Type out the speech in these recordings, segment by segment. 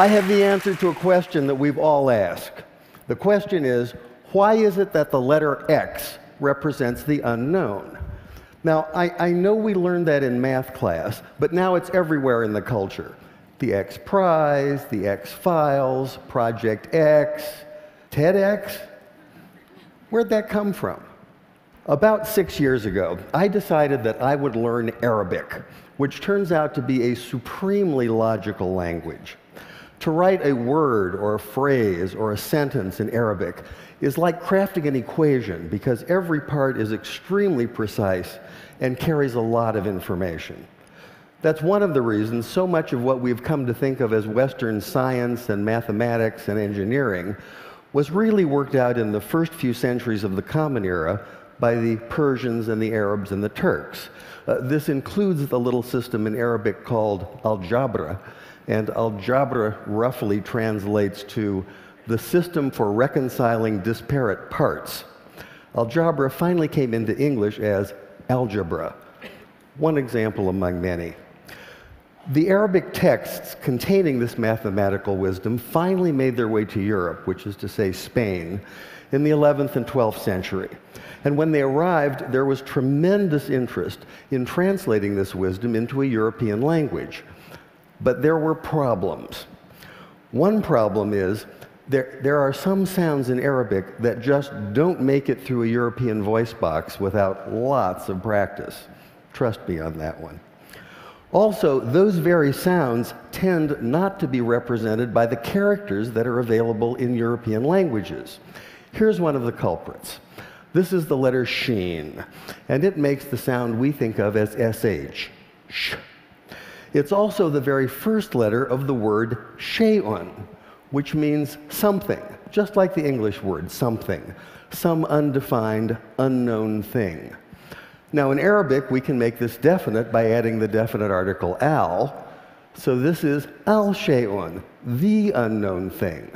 I have the answer to a question that we've all asked. The question is why is it that the letter X represents the unknown? Now, I, I, know we learned that in math class, but now it's everywhere in the culture. The X Prize, the X Files, Project X, TEDx. Where'd that come from? About six years ago, I decided that I would learn Arabic, which turns out to be a supremely logical language. To write a word or a phrase or a sentence in Arabic is like crafting an equation because every part is extremely precise and carries a lot of information. That's one of the reasons so much of what we've come to think of as Western science and mathematics and engineering was really worked out in the first few centuries of the Common Era by the Persians and the Arabs and the Turks. Uh, this includes the little system in Arabic called al-jebr, and al-jebr roughly translates to the system for reconciling disparate parts. Al-jebr finally came into English as algebra, one example among many. The Arabic texts containing this mathematical wisdom finally made their way to Europe, which is to say Spain, in the 11th and 12th century. And when they arrived, there was tremendous interest in translating this wisdom into a European language. But there were problems. One problem is there, there are some sounds in Arabic that just don't make it through a European voice box without lots of practice. Trust me on that one. Also, those very sounds tend not to be represented by the characters that are available in European languages. Here's one of the culprits. This is the letter sheen, and it makes the sound we think of as sh. Sh. It's also the very first letter of the word shay'un, which means something, just like the English word something, some undefined, unknown thing. Now, in Arabic, we can make this definite by adding the definite article al. So this is al shay'un, the unknown thing.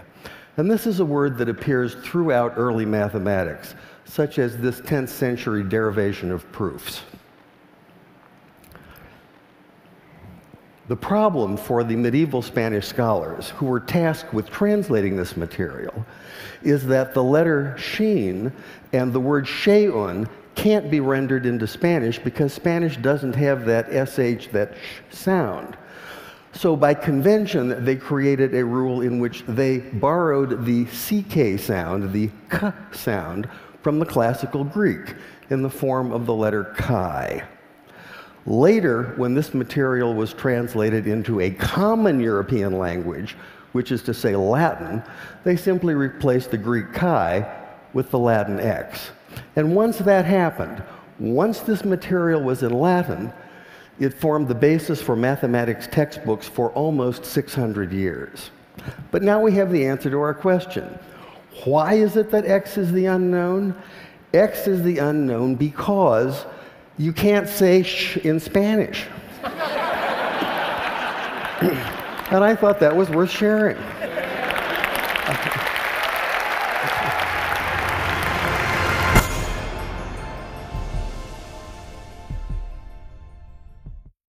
And this is a word that appears throughout early mathematics, such as this 10th century derivation of proofs. The problem for the medieval Spanish scholars who were tasked with translating this material is that the letter sheen and the word shay'un can't be rendered into Spanish because Spanish doesn't have that sh, that sh sound. So by convention, they created a rule in which they borrowed the ck sound, the k sound, from the classical Greek in the form of the letter chi. Later, when this material was translated into a common European language, which is to say Latin, they simply replaced the Greek chi with the Latin x. And once that happened, once this material was in Latin, it formed the basis for mathematics textbooks for almost 600 years. But now we have the answer to our question. Why is it that x is the unknown? x is the unknown because you can't say sh in Spanish. and I thought that was worth sharing.